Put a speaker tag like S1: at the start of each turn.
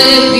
S1: blježe